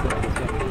Thank you.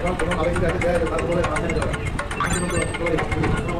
Kalau kalau kalau kita ada, kalau boleh mana ada, mana boleh boleh.